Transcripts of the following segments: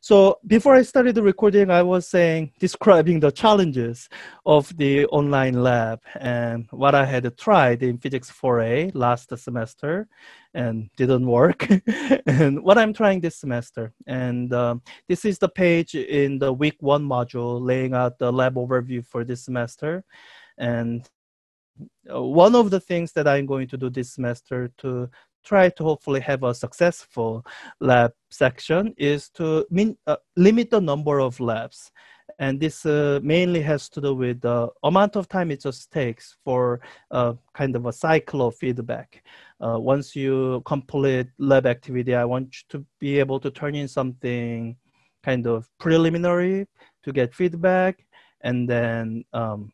So before I started the recording, I was saying, describing the challenges of the online lab and what I had tried in Physics 4A last semester and didn't work, and what I'm trying this semester. And um, this is the page in the week one module laying out the lab overview for this semester. And uh, one of the things that I'm going to do this semester to try to hopefully have a successful lab section is to min, uh, limit the number of labs. And this uh, mainly has to do with the amount of time it just takes for uh, kind of a cycle of feedback. Uh, once you complete lab activity, I want you to be able to turn in something kind of preliminary to get feedback and then um,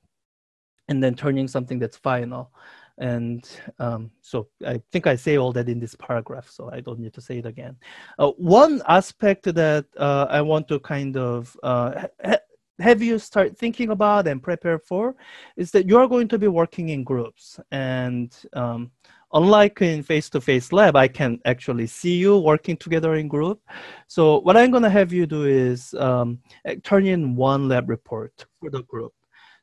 and then turning something that's final. And um, so I think I say all that in this paragraph, so I don't need to say it again. Uh, one aspect that uh, I want to kind of uh, ha have you start thinking about and prepare for is that you are going to be working in groups. And um, unlike in face-to-face lab, I can actually see you working together in group. So what I'm going to have you do is um, turn in one lab report for the group.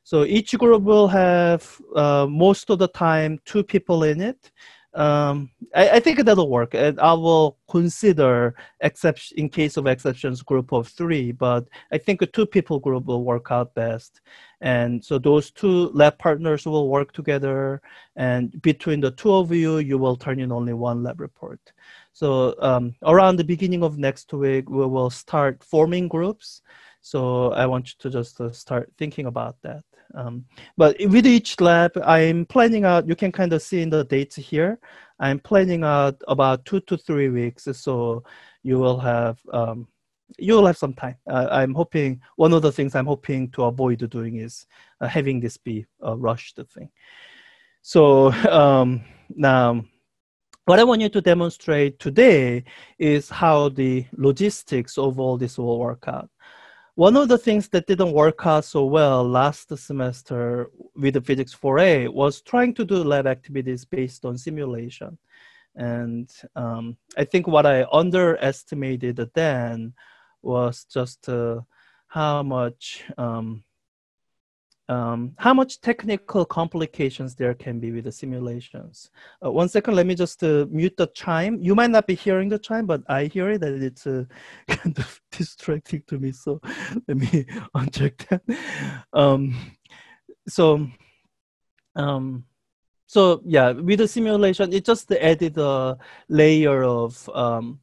So each group will have uh, most of the time two people in it. Um, I, I, think that'll work. And I will consider exception in case of exceptions group of three, but I think a two people group will work out best. And so those two lab partners will work together, and between the two of you, you will turn in only one lab report. So um, around the beginning of next week, we will start forming groups. So I want you to just uh, start thinking about that. Um, but with each lab, I'm planning out, you can kind of see in the dates here, I'm planning out about two to three weeks. So you will have, um, you will have some time. Uh, I'm hoping, one of the things I'm hoping to avoid doing is uh, having this be a rushed thing. So um, now, what I want you to demonstrate today is how the logistics of all this will work out one of the things that didn't work out so well last semester with the physics 4a was trying to do lab activities based on simulation. And um, i think what i underestimated then was just uh, how much um, um, how much technical complications there can be with the simulations. Uh, one second, let me just uh, mute the chime. You might not be hearing the chime, but I hear it and it's uh, kind of distracting to me. So let me uncheck that. Um, so, um, so yeah, with the simulation, it just added a layer of um,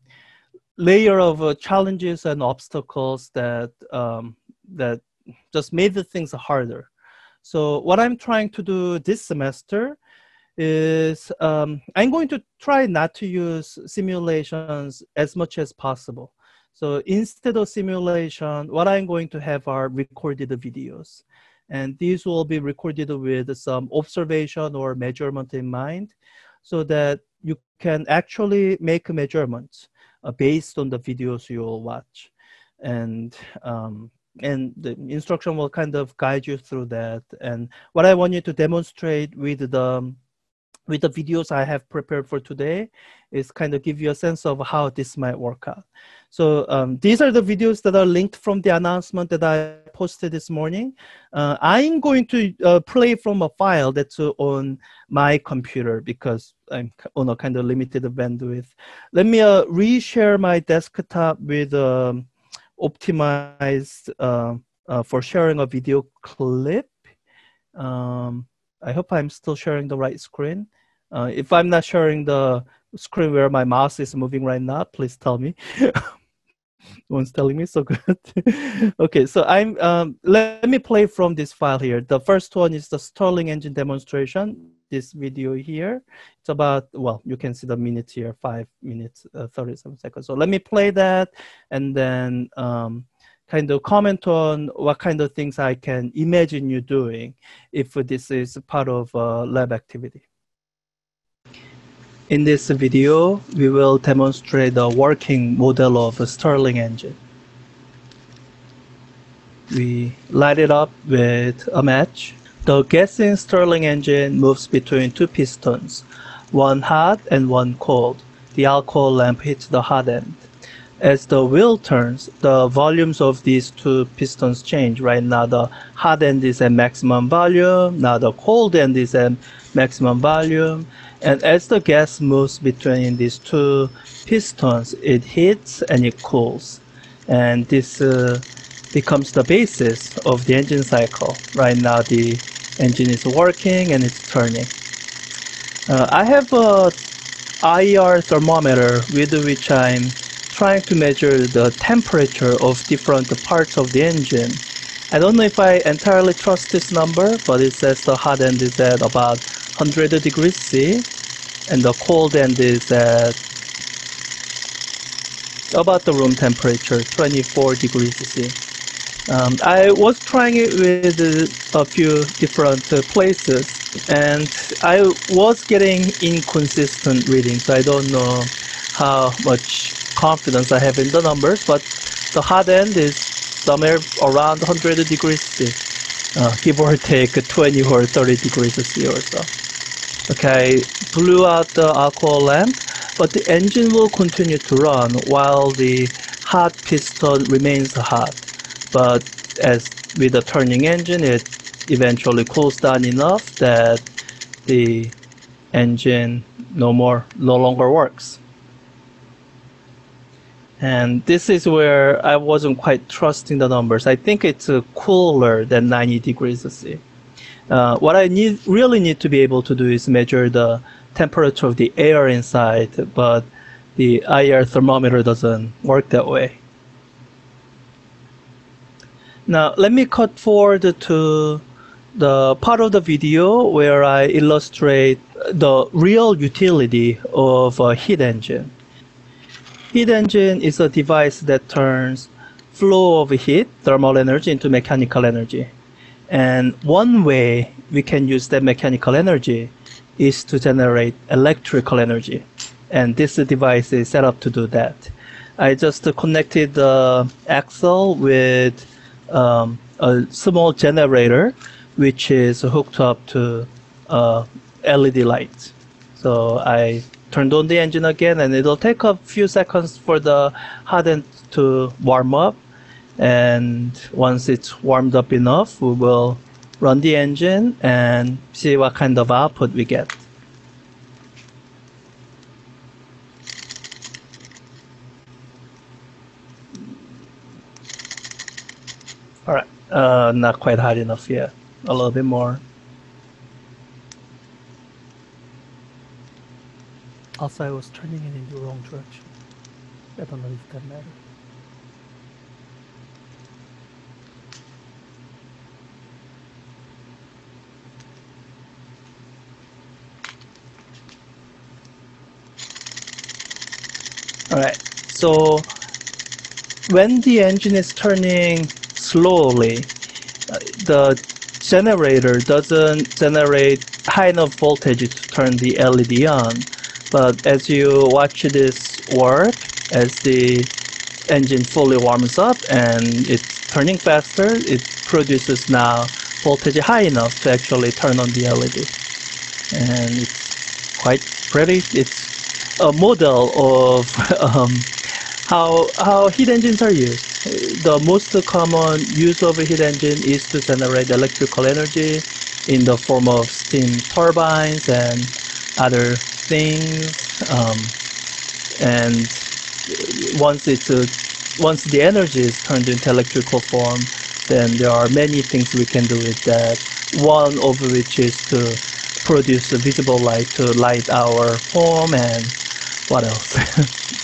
layer of uh, challenges and obstacles that um, that just made the things harder. So what I'm trying to do this semester is um, I'm going to try not to use simulations as much as possible. So instead of simulation, what I'm going to have are recorded videos. And these will be recorded with some observation or measurement in mind so that you can actually make measurements uh, based on the videos you'll watch. And um, and the instruction will kind of guide you through that. And what I want you to demonstrate with the with the videos I have prepared for today is kind of give you a sense of how this might work out. So um, these are the videos that are linked from the announcement that I posted this morning. Uh, I'm going to uh, play from a file that's on my computer because I'm on a kind of limited bandwidth. Let me uh, reshare my desktop with um, optimized uh, uh, for sharing a video clip. Um, I hope I'm still sharing the right screen. Uh, if I'm not sharing the screen where my mouse is moving right now, please tell me. no one's telling me, so good. okay, so I'm. Um, let me play from this file here. The first one is the Stirling engine demonstration. This video here, it's about well, you can see the minutes here, five minutes, uh, thirty-seven seconds. So let me play that, and then um, kind of comment on what kind of things I can imagine you doing if this is part of a lab activity. In this video, we will demonstrate the working model of a Stirling engine. We light it up with a match. The gassing Stirling engine moves between two pistons, one hot and one cold. The alcohol lamp hits the hot end. as the wheel turns, the volumes of these two pistons change. Right now, the hot end is at maximum volume. Now the cold end is at maximum volume. And as the gas moves between these two pistons, it heats and it cools. And this uh, becomes the basis of the engine cycle. Right now, the engine is working and it's turning. Uh, I have a IR thermometer with which I'm trying to measure the temperature of different parts of the engine. I don't know if I entirely trust this number, but it says the hot end is at about 100 degrees C, and the cold end is at about the room temperature, 24 degrees C. Um, I was trying it with a few different uh, places, and I was getting inconsistent readings. So I don't know how much confidence I have in the numbers, but the hot end is somewhere around 100 degrees C, uh, give or take 20 or 30 degrees C or so. Okay, blew out the alcohol lamp, but the engine will continue to run while the hot piston remains hot. But as with the turning engine, it eventually cools down enough that the engine no more no longer works. And this is where I wasn't quite trusting the numbers. I think it's cooler than 90 degrees C. Uh, what I need really need to be able to do is measure the temperature of the air inside, but the IR thermometer doesn't work that way. Now let me cut forward to the part of the video where I illustrate the real utility of a heat engine. Heat engine is a device that turns flow of heat, thermal energy, into mechanical energy. And one way we can use that mechanical energy is to generate electrical energy. And this device is set up to do that. I just connected the axle with um, a small generator, which is hooked up to a LED light. So I turned on the engine again and it'll take a few seconds for the hot end to warm up and once it's warmed up enough we will run the engine and see what kind of output we get. Alright, uh, not quite hot enough yet, a little bit more. Also, I was turning it in the wrong direction. I don't know if that matters. Alright, so when the engine is turning slowly, the generator doesn't generate high enough voltage to turn the LED on. But as you watch this work, as the engine fully warms up and it's turning faster, it produces now voltage high enough to actually turn on the LED. And it's quite pretty. It's a model of um, how, how heat engines are used. The most common use of a heat engine is to generate electrical energy in the form of steam turbines and other things um, and once it's uh, once the energy is turned into electrical form then there are many things we can do with that. One of which is to produce a visible light to light our home and what else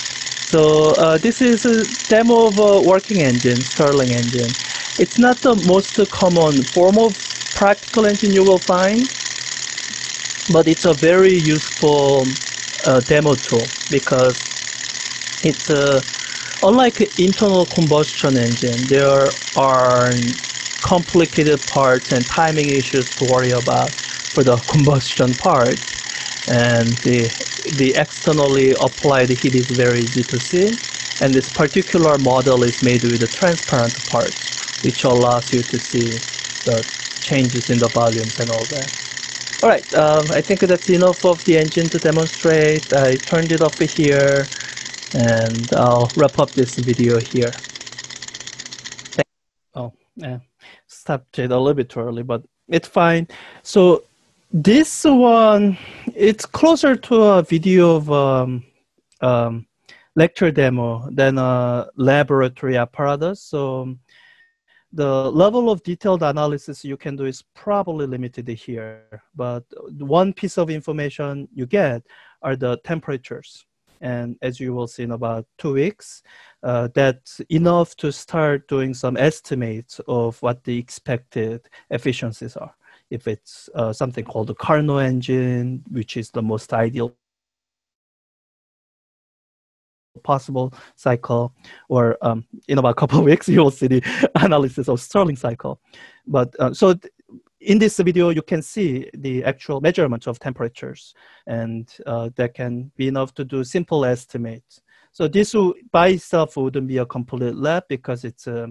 so uh, this is a demo of a working engine Stirling engine. It's not the most common form of practical engine you will find but it's a very useful uh, demo tool because it's uh, unlike internal combustion engine there are complicated parts and timing issues to worry about for the combustion part. And the the externally applied heat is very easy to see and this particular model is made with a transparent part which allows you to see the changes in the volumes and all that. Alright, um, I think that's enough of the engine to demonstrate. I turned it off here And I'll wrap up this video here. Thank Oh, yeah, stopped it a little bit early, but it's fine. So this one, it's closer to a video of um, um, lecture demo than a laboratory apparatus. So the level of detailed analysis you can do is probably limited here. But one piece of information you get are the temperatures. And as you will see in about two weeks, uh, that's enough to start doing some estimates of what the expected efficiencies are. If it's uh, something called the Carnot engine, which is the most ideal possible cycle, or um, in about a couple of weeks, you will see the analysis of Stirling cycle. But uh, so in this video, you can see the actual measurement of temperatures, and uh, that can be enough to do simple estimates. So this by itself wouldn't be a complete lab because it's uh,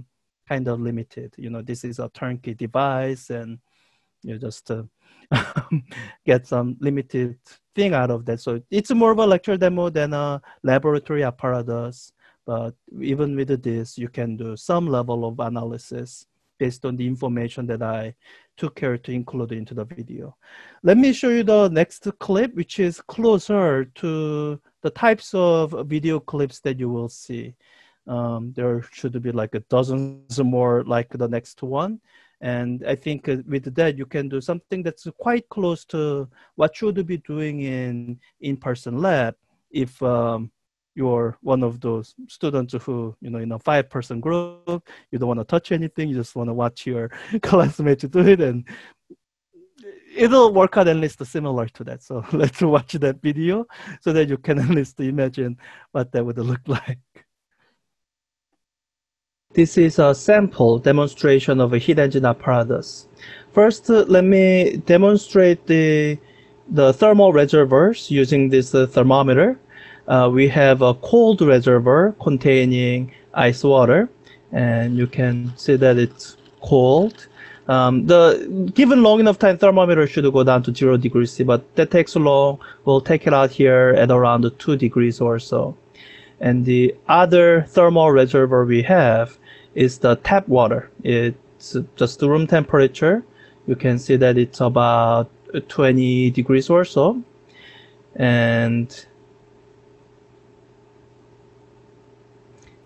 kind of limited. You know, this is a turnkey device, and you just uh, get some limited thing out of that. So it's more of a lecture demo than a laboratory apparatus. But even with this, you can do some level of analysis based on the information that I took care to include into the video. Let me show you the next clip, which is closer to the types of video clips that you will see. Um, there should be like a dozens more like the next one. And I think uh, with that, you can do something that's quite close to what you would be doing in in-person lab if um, you're one of those students who, you know, in a five-person group, you don't want to touch anything, you just want to watch your classmates do it, and it'll work out at least similar to that. So let's watch that video so that you can at least imagine what that would look like. This is a sample demonstration of a heat engine apparatus. First, uh, let me demonstrate the, the thermal reservoirs using this uh, thermometer. Uh, we have a cold reservoir containing ice water, and you can see that it's cold. Um, the given long enough time, thermometer should go down to zero degrees C, but that takes long. We'll take it out here at around two degrees or so. And the other thermal reservoir we have is the tap water. It's just room temperature. You can see that it's about 20 degrees or so. And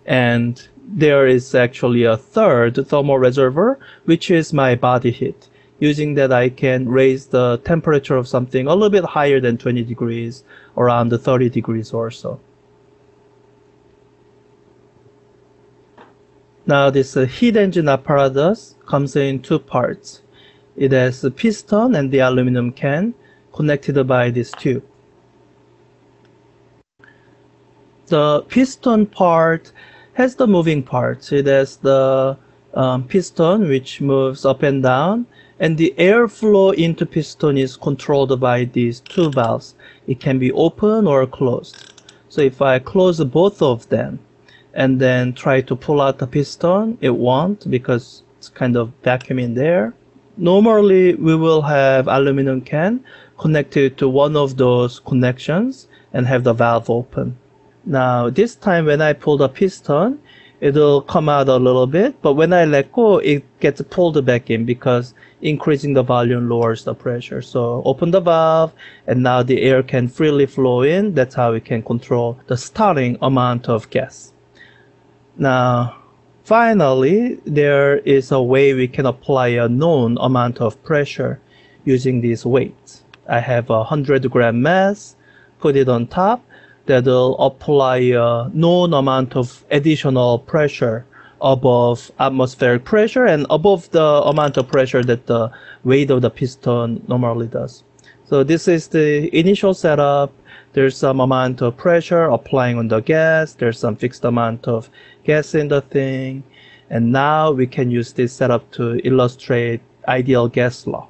and there is actually a third thermal reservoir, which is my body heat. Using that, I can raise the temperature of something a little bit higher than 20 degrees, around 30 degrees or so. Now this uh, heat engine apparatus comes in two parts. It has a piston and the aluminum can connected by this tube. The piston part has the moving parts. It has the um, piston which moves up and down and the airflow into piston is controlled by these two valves. It can be open or closed. So if I close both of them, and then try to pull out the piston, it won't because it's kind of vacuum in there. Normally, we will have aluminum can connected to one of those connections and have the valve open. Now, this time when I pull the piston, it'll come out a little bit, but when I let go, it gets pulled back in because increasing the volume lowers the pressure. So open the valve and now the air can freely flow in. That's how we can control the starting amount of gas. Now, finally, there is a way we can apply a known amount of pressure using these weights. I have a 100 gram mass, put it on top, that'll apply a known amount of additional pressure above atmospheric pressure and above the amount of pressure that the weight of the piston normally does. So this is the initial setup. There's some amount of pressure applying on the gas. There's some fixed amount of gas in the thing. And now we can use this setup to illustrate ideal gas law.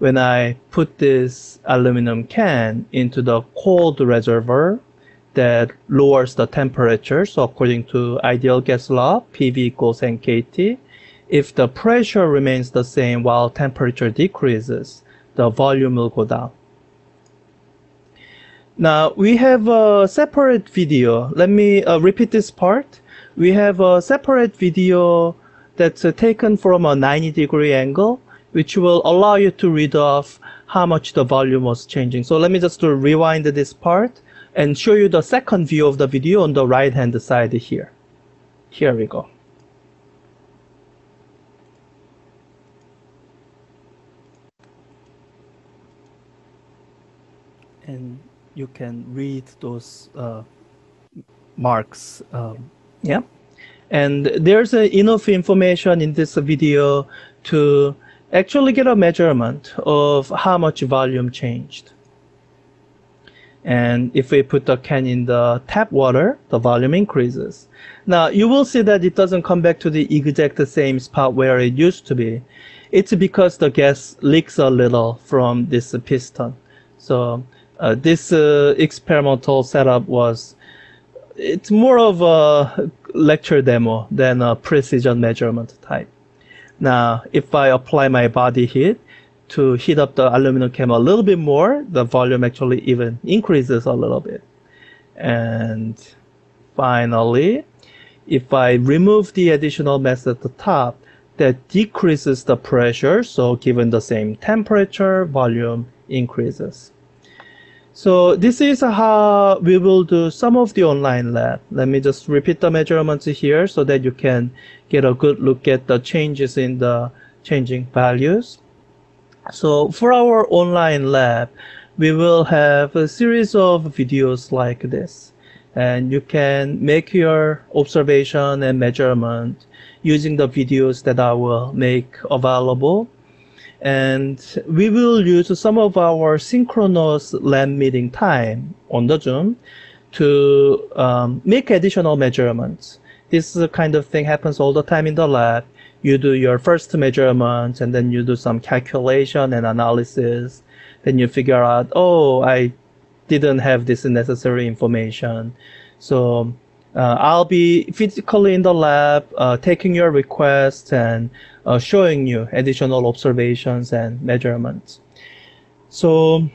When I put this aluminum can into the cold reservoir that lowers the temperature, so according to ideal gas law, PV equals NKT, if the pressure remains the same while temperature decreases, the volume will go down. Now we have a separate video. Let me uh, repeat this part. We have a separate video that's uh, taken from a 90 degree angle, which will allow you to read off how much the volume was changing. So let me just rewind this part and show you the second view of the video on the right hand side here. Here we go. And you can read those uh, marks. Um, yeah. And there's enough information in this video to actually get a measurement of how much volume changed. And if we put the can in the tap water, the volume increases. Now you will see that it doesn't come back to the exact same spot where it used to be. It's because the gas leaks a little from this piston. So uh, this uh, experimental setup was, it's more of a lecture demo than a precision measurement type. Now, if I apply my body heat, to heat up the aluminum can a little bit more, the volume actually even increases a little bit. And finally, if I remove the additional mass at the top, that decreases the pressure. So given the same temperature, volume increases. So this is how we will do some of the online lab. Let me just repeat the measurements here so that you can get a good look at the changes in the changing values. So for our online lab, we will have a series of videos like this. And you can make your observation and measurement using the videos that I will make available. And we will use some of our synchronous lab meeting time on the Zoom to um, make additional measurements. This kind of thing happens all the time in the lab you do your first measurement and then you do some calculation and analysis. Then you figure out, oh, I didn't have this necessary information. So uh, I'll be physically in the lab, uh, taking your requests and uh, showing you additional observations and measurements. So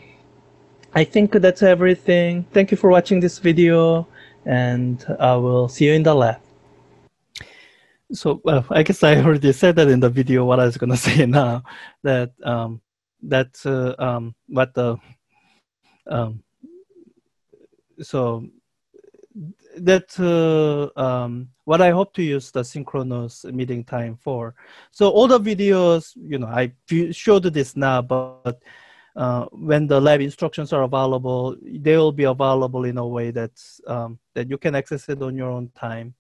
I think that's everything. Thank you for watching this video and I will see you in the lab. So well, I guess I already said that in the video. What I was gonna say now that um, that uh, um, what the um, so that uh, um, what I hope to use the synchronous meeting time for. So all the videos, you know, I showed this now, but uh, when the lab instructions are available, they will be available in a way that's um, that you can access it on your own time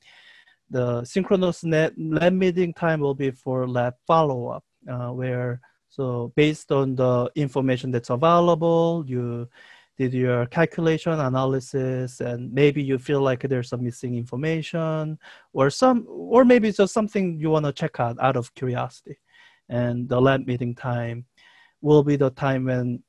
the synchronous net lab meeting time will be for lab follow-up, uh, where so based on the information that's available, you did your calculation analysis, and maybe you feel like there's some missing information, or some, or maybe it's just something you want to check out out of curiosity, and the lab meeting time will be the time when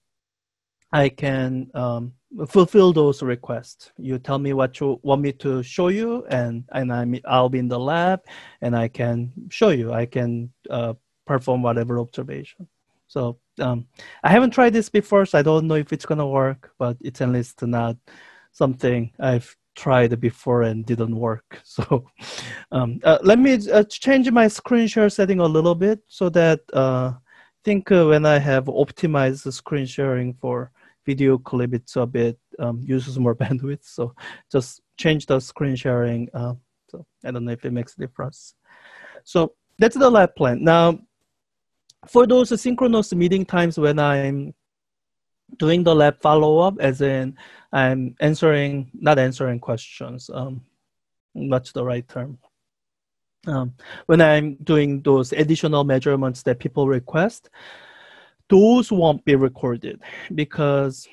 I can um, fulfill those requests. You tell me what you want me to show you, and and I'm I'll be in the lab, and I can show you. I can uh, perform whatever observation. So um, I haven't tried this before, so I don't know if it's gonna work. But it's at least not something I've tried before and didn't work. So um, uh, let me uh, change my screen share setting a little bit so that uh, I think when I have optimized the screen sharing for video clip, it's a bit um, uses more bandwidth. So just change the screen sharing. Uh, so I don't know if it makes a difference. So that's the lab plan. Now, for those synchronous meeting times when I'm doing the lab follow-up, as in I'm answering, not answering questions, um, the right term? Um, when I'm doing those additional measurements that people request, those won't be recorded because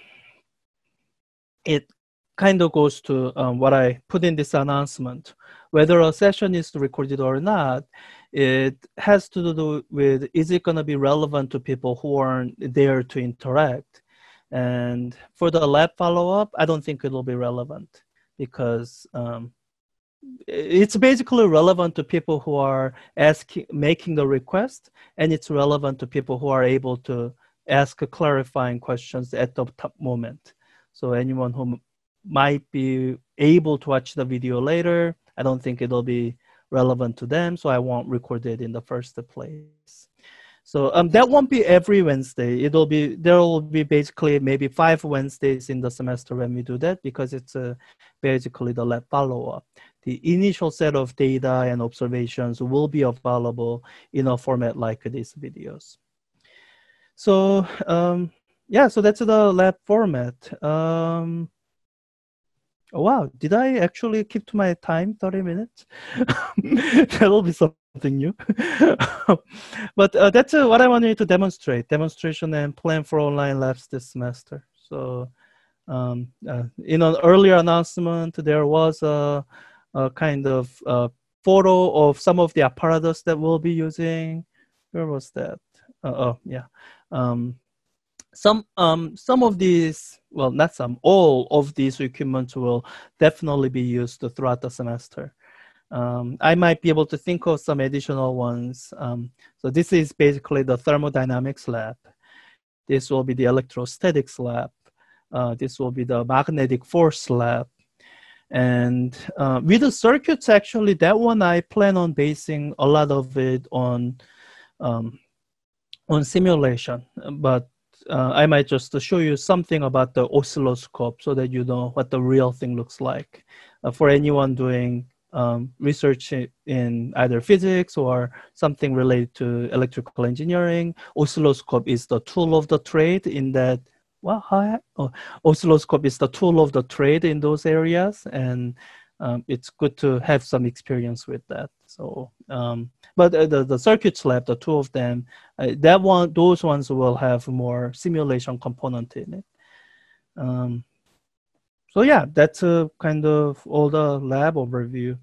it kind of goes to um, what I put in this announcement. Whether a session is recorded or not, it has to do with is it going to be relevant to people who aren't there to interact? And for the lab follow up, I don't think it'll be relevant because um, it's basically relevant to people who are asking making the request and it's relevant to people who are able to ask clarifying questions at the top moment So anyone who might be able to watch the video later, I don't think it'll be relevant to them, so I won't record it in the first place. So um, that won't be every Wednesday. It'll be there will be basically maybe five Wednesdays in the semester when we do that because it's uh, basically the lab follow up. The initial set of data and observations will be available in a format like these videos. So um, yeah, so that's the lab format. Um, wow, did I actually keep to my time, 30 minutes? That'll be something new. but uh, that's uh, what I wanted to demonstrate, demonstration and plan for online labs this semester. So um, uh, in an earlier announcement, there was a, a kind of uh, photo of some of the apparatus that we'll be using. Where was that? Uh, oh, yeah. Um, some um, some of these, well, not some, all of these equipment will definitely be used throughout the semester. Um, I might be able to think of some additional ones. Um, so this is basically the thermodynamics lab. This will be the electrostatics lab. Uh, this will be the magnetic force lab. And uh, with the circuits, actually, that one I plan on basing a lot of it on um, on simulation. But uh, I might just show you something about the oscilloscope so that you know what the real thing looks like. Uh, for anyone doing um, research in either physics or something related to electrical engineering, oscilloscope is the tool of the trade in that, well, how, oh, oscilloscope is the tool of the trade in those areas. And um, it's good to have some experience with that. So, um, but uh, the, the circuits lab, the two of them, uh, that one, those ones will have more simulation component in it. Um, so yeah, that's a kind of all the lab overview.